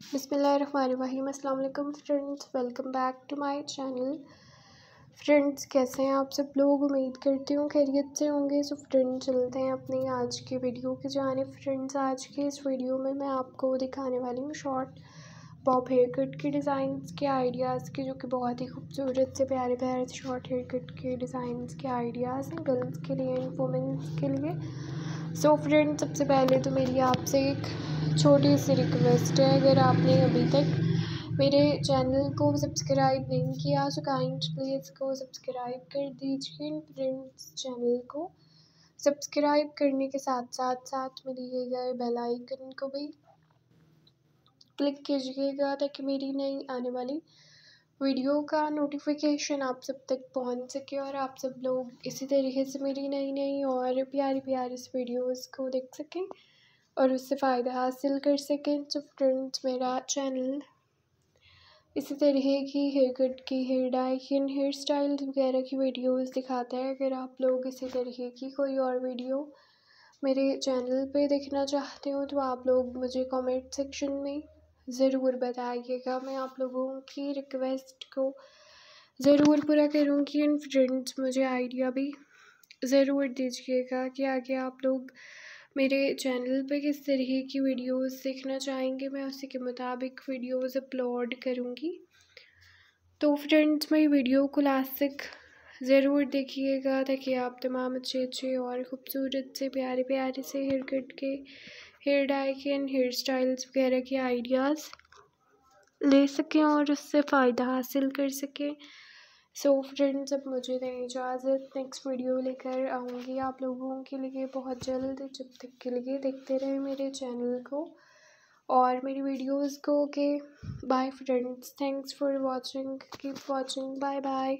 बिसमीम अल्लाम friends, welcome back to my channel. Friends, कैसे हैं आप सब लोग? उम्मीद करती हूँ खैरियत से होंगे। सो फ्रेंड्स, चलते हैं अपनी आज की वीडियो की जाने फ्रेंड्स, आज के इस वीडियो में मैं आपको दिखाने वाली हूँ शॉर्ट पॉप हेयर कट के डिज़ाइन के आइडियाज़ के, जो कि बहुत ही खूबसूरत से प्यारे प्यारे शॉर्ट हेयर कट के डिज़ाइन के आइडियाज़ हैं गर्ल्स के लिए एंड वुमेंस के लिए। सो so फ्रेंड सबसे पहले तो मेरी आपसे एक छोटी सी रिक्वेस्ट है। अगर आपने अभी तक मेरे चैनल को सब्सक्राइब नहीं किया तो काइंडली इसको सब्सक्राइब कर दीजिए। फ्रेंड्स चैनल को सब्सक्राइब करने के साथ साथ साथ में दिए गए बेल आइकन को भी। क्लिक कीजिएगा ताकि मेरी नई आने वाली वीडियो का नोटिफिकेशन आप सब तक पहुँच सके और आप सब लोग इसी तरीके से मेरी नई नई और प्यारी प्यारी वीडियोस को देख सकें और उससे फ़ायदा हासिल कर सकें। तो फ्रेंड्स मेरा चैनल इसी तरीके की हेयर कट की hair dye and hair style वगैरह की वीडियोस दिखाता है। अगर आप लोग इसी तरीके की कोई और वीडियो मेरे चैनल पे देखना चाहते हो तो आप लोग मुझे कमेंट सेक्शन में ज़रूर बताइएगा। मैं आप लोगों की रिक्वेस्ट को ज़रूर पूरा करूँगी एंड फ्रेंड्स मुझे आइडिया भी ज़रूर दीजिएगा कि आगे आप लोग मेरे चैनल पे किस तरीके की वीडियोस देखना चाहेंगे, मैं उसी के मुताबिक वीडियोस अपलोड करूँगी। तो फ्रेंड्स मेरी वीडियो को लास्ट तक ज़रूर देखिएगा ताकि आप तमाम अच्छे अच्छे और ख़ूबसूरत से प्यारे प्यारे से हेयर कट के hair dye and hair styles वगैरह के आइडियाज़ ले सकें और उससे फ़ायदा हासिल कर सकें। सो फ्रेंड्स अब मुझे दें इजाज़त। नेक्स्ट वीडियो लेकर आऊँगी आप लोगों के लिए बहुत जल्द। जब तक के लिए देखते रहें मेरे चैनल को और मेरी वीडियोस को के bye friends thanks for watching keep watching bye bye